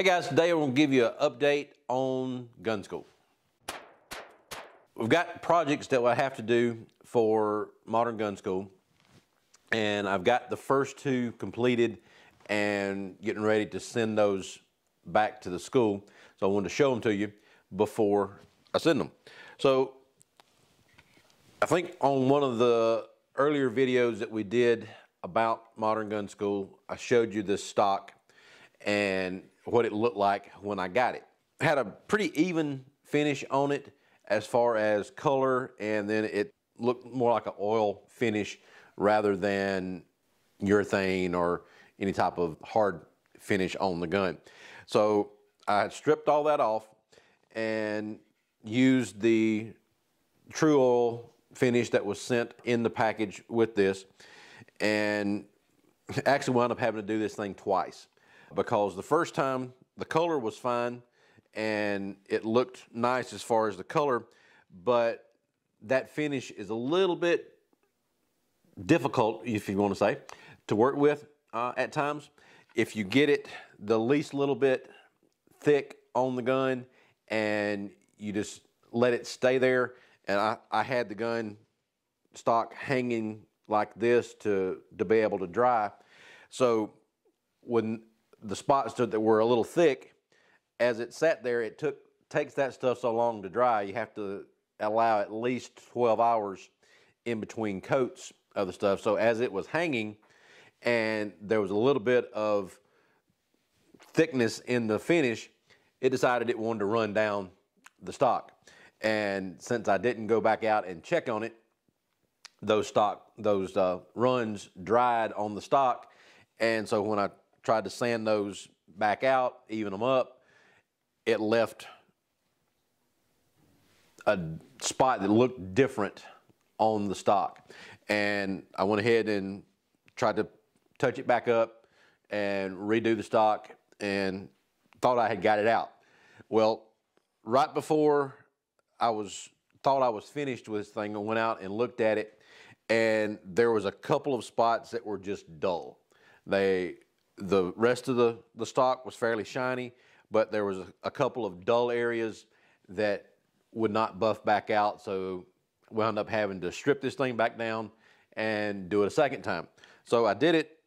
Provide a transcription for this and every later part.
Hey guys, today I'm to give you an update on gun school. We've got projects that I have to do for Modern Gun School, and I've got the first two completed and getting ready to send those back to the school. So I wanted to show them to you before I send them. So I think on one of the earlier videos that we did about Modern Gun School, I showed you this stock and what it looked like when I got it. Had a pretty even finish on it as far as color, and then it looked more like an oil finish rather than urethane or any type of hard finish on the gun. So I stripped all that off and used the Tru-Oil finish that was sent in the package with this and actually wound up having to do this thing twice because the first time the color was fine and it looked nice as far as the color, but that finish is a little bit difficult, if you want to say, to work with uh, at times. If you get it the least little bit thick on the gun and you just let it stay there, and I, I had the gun stock hanging like this to, to be able to dry. So when the spots that were a little thick, as it sat there, it took takes that stuff so long to dry. You have to allow at least 12 hours in between coats of the stuff. So as it was hanging, and there was a little bit of thickness in the finish, it decided it wanted to run down the stock. And since I didn't go back out and check on it, those stock those uh, runs dried on the stock, and so when I tried to sand those back out, even them up, it left a spot that looked different on the stock. And I went ahead and tried to touch it back up and redo the stock and thought I had got it out. Well, right before I was thought I was finished with this thing, I went out and looked at it, and there was a couple of spots that were just dull. They the rest of the, the stock was fairly shiny, but there was a, a couple of dull areas that would not buff back out, so we wound up having to strip this thing back down and do it a second time. So I did it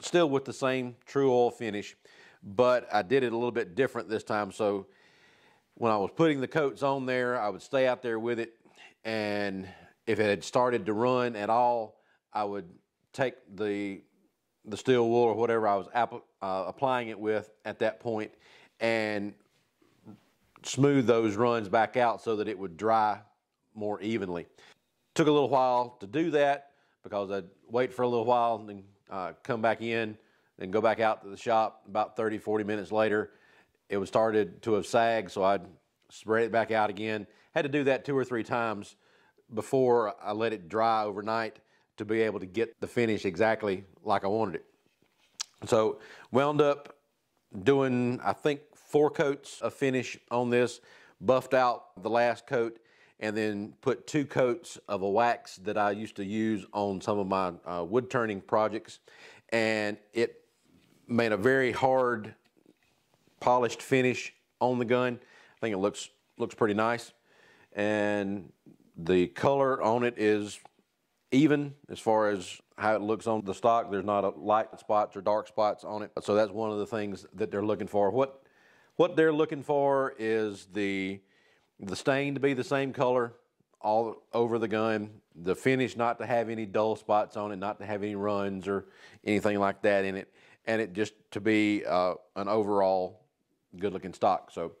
still with the same Tru-Oil finish, but I did it a little bit different this time. So when I was putting the coats on there, I would stay out there with it, and if it had started to run at all, I would take the the steel wool or whatever I was uh, applying it with at that point and smooth those runs back out so that it would dry more evenly. Took a little while to do that because I'd wait for a little while and then uh, come back in and go back out to the shop. About 30, 40 minutes later, it was started to have sagged, so I'd spread it back out again. Had to do that two or three times before I let it dry overnight to be able to get the finish exactly like I wanted it. So wound up doing, I think, four coats of finish on this, buffed out the last coat, and then put two coats of a wax that I used to use on some of my uh, wood turning projects. And it made a very hard polished finish on the gun. I think it looks looks pretty nice. And the color on it is even as far as how it looks on the stock. There's not a light spots or dark spots on it. So that's one of the things that they're looking for. What what they're looking for is the the stain to be the same color all over the gun, the finish not to have any dull spots on it, not to have any runs or anything like that in it, and it just to be uh, an overall good looking stock. So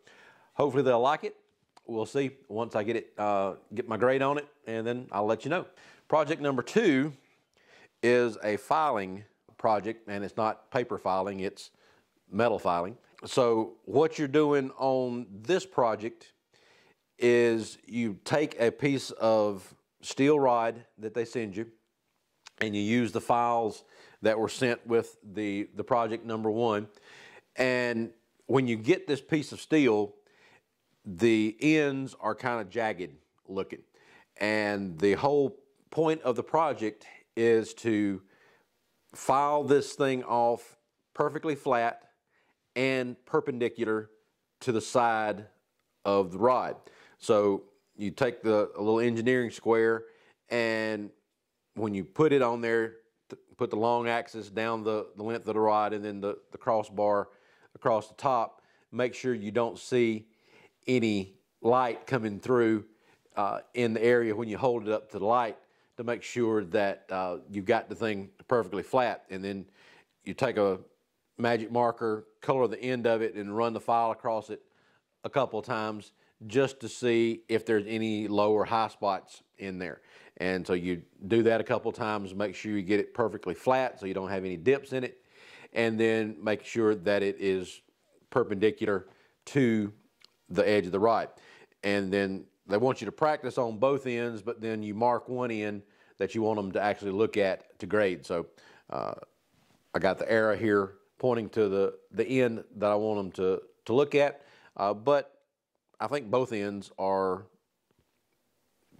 hopefully they'll like it. We'll see once I get it, uh, get my grade on it, and then I'll let you know. Project number two is a filing project, and it's not paper filing, it's metal filing. So what you're doing on this project is you take a piece of steel rod that they send you, and you use the files that were sent with the, the project number one. And when you get this piece of steel, the ends are kind of jagged looking. And the whole point of the project is to file this thing off perfectly flat and perpendicular to the side of the rod. So you take the little engineering square and when you put it on there, put the long axis down the, the length of the rod and then the, the crossbar across the top, make sure you don't see any light coming through uh, in the area when you hold it up to the light to make sure that uh, you've got the thing perfectly flat. And then you take a magic marker, color the end of it, and run the file across it a couple times just to see if there's any low or high spots in there. And so you do that a couple times, make sure you get it perfectly flat so you don't have any dips in it, and then make sure that it is perpendicular to the edge of the rod. And then they want you to practice on both ends, but then you mark one end that you want them to actually look at to grade. So uh, I got the arrow here pointing to the, the end that I want them to, to look at, uh, but I think both ends are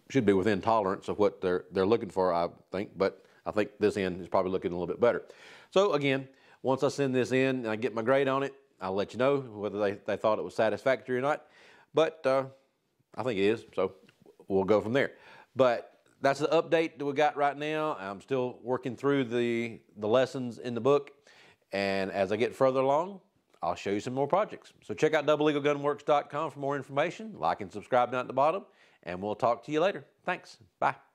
should be within tolerance of what they're they're looking for. I think, but I think this end is probably looking a little bit better. So again, once I send this in and I get my grade on it, I'll let you know whether they, they thought it was satisfactory or not. But uh, I think it is, so we'll go from there. But that's the update that we got right now. I'm still working through the the lessons in the book, and as I get further along, I'll show you some more projects. So check out doubleeaglegunworks.com for more information. Like and subscribe down at the bottom, and we'll talk to you later. Thanks. Bye.